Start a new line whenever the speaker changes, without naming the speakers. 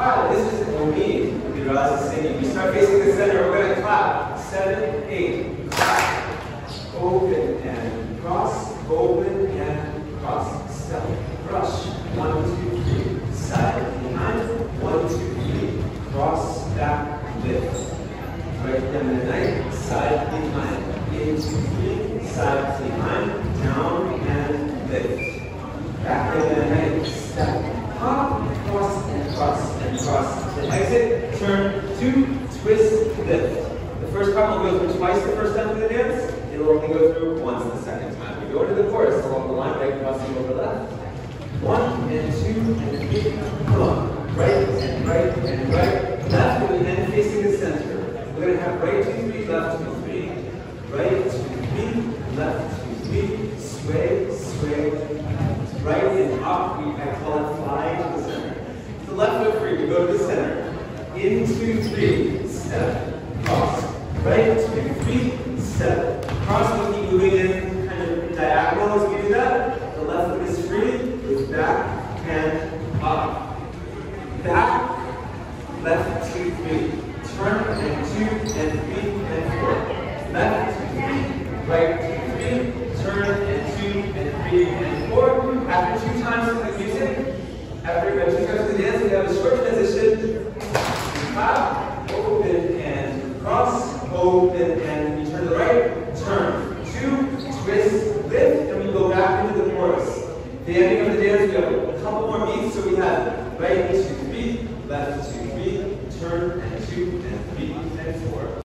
Hi, this is Omid. Liraz is singing. We start facing the center. We're going to clap. Seven, eight. Clap. Open and cross. Open and cross. Step. Brush. One, two, three. Side behind. One, two, three. Cross, back, lift. Right down the night. Side behind. Into three. Side behind. Down and lift. Back in the night. Step. Hop, cross, and cross, and cross. Then exit, turn, two, twist, lift. The first part will go through twice the first time of the dance. It will only go through once the second time. We go into the chorus along the line, right crossing over left. One and two and three, come on. Right and right and right. Left with the hand facing the center. We're going to have right two, three, left two, three. Right two, three, left two, three. Sway, sway, right and up. We, I call it fly to the center. The left foot free, we go to the center. Into three, step, cross. Right, two, three, step. Cross, we keep moving in kind of diagonal as we do that. The left foot is free, goes back and up. Back, left, two, three. Turn, and two, and three, and four. Left, two, three. Right, two, three. Turn, and two, and three, and four. After two times of the music, open and cross, open and we turn the right, turn, two, twist, lift, and we go back into the chorus. The ending of the dance, we have a couple more beats, so we have right, two, three, left, two, three, turn, and two, and three, and four.